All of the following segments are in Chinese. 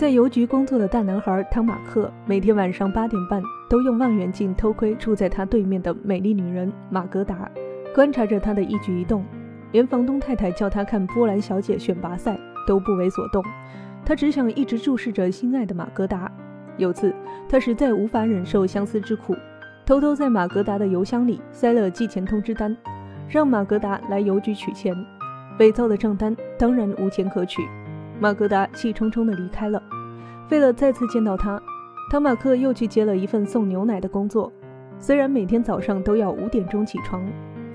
在邮局工作的大男孩汤马克，每天晚上八点半都用望远镜偷窥住在他对面的美丽女人玛格达，观察着她的一举一动。连房东太太叫他看波兰小姐选拔赛都不为所动，他只想一直注视着心爱的玛格达。有次，他实在无法忍受相思之苦，偷偷在玛格达的邮箱里塞了寄钱通知单，让玛格达来邮局取钱。伪造的账单当然无钱可取。马格达气冲冲地离开了。为了再次见到他，汤马克又去接了一份送牛奶的工作。虽然每天早上都要五点钟起床，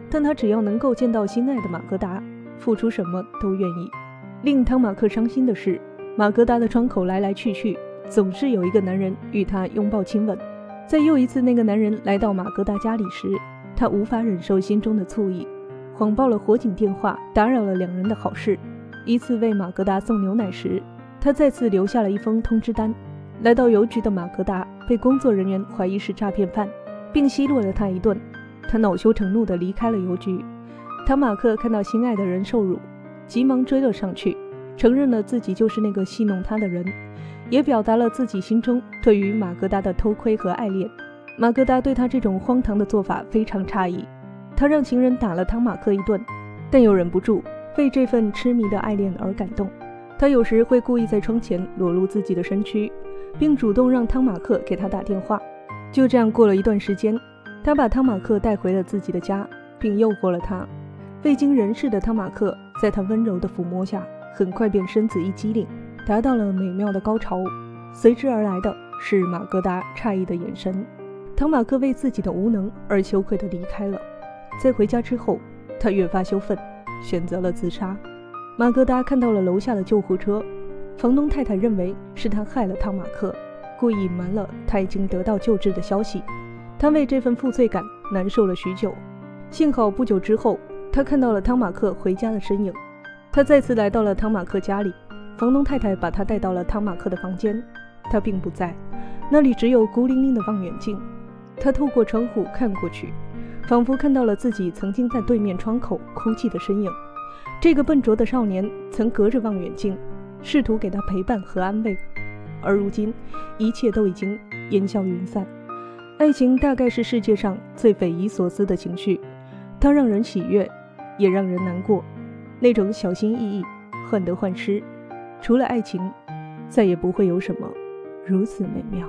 但他只要能够见到心爱的马格达，付出什么都愿意。令汤马克伤心的是，马格达的窗口来来去去，总是有一个男人与他拥抱亲吻。在又一次那个男人来到马格达家里时，他无法忍受心中的醋意，谎报了火警电话，打扰了两人的好事。一次为马格达送牛奶时，他再次留下了一封通知单。来到邮局的马格达被工作人员怀疑是诈骗犯，并奚落了他一顿。他恼羞成怒地离开了邮局。汤马克看到心爱的人受辱，急忙追了上去，承认了自己就是那个戏弄他的人，也表达了自己心中对于马格达的偷窥和爱恋。马格达对他这种荒唐的做法非常诧异，他让情人打了汤马克一顿，但又忍不住。为这份痴迷的爱恋而感动，他有时会故意在窗前裸露自己的身躯，并主动让汤马克给他打电话。就这样过了一段时间，他把汤马克带回了自己的家，并诱惑了他。未经人事的汤马克在他温柔的抚摸下，很快便身子一激灵，达到了美妙的高潮。随之而来的是马格达诧异的眼神。汤马克为自己的无能而羞愧地离开了。在回家之后，他越发羞愤。选择了自杀。马格达看到了楼下的救护车，房东太太认为是他害了汤马克，故意隐瞒了他已经得到救治的消息。他为这份负罪感难受了许久。幸好不久之后，他看到了汤马克回家的身影。他再次来到了汤马克家里，房东太太把他带到了汤马克的房间，他并不在，那里只有孤零零的望远镜。他透过窗户看过去。仿佛看到了自己曾经在对面窗口哭泣的身影。这个笨拙的少年曾隔着望远镜，试图给他陪伴和安慰，而如今一切都已经烟消云散。爱情大概是世界上最匪夷所思的情绪，它让人喜悦，也让人难过。那种小心翼翼、患得患失，除了爱情，再也不会有什么如此美妙。